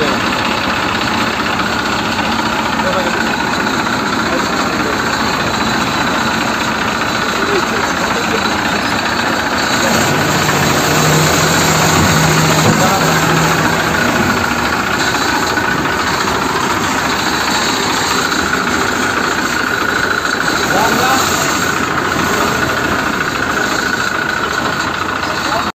Yeah.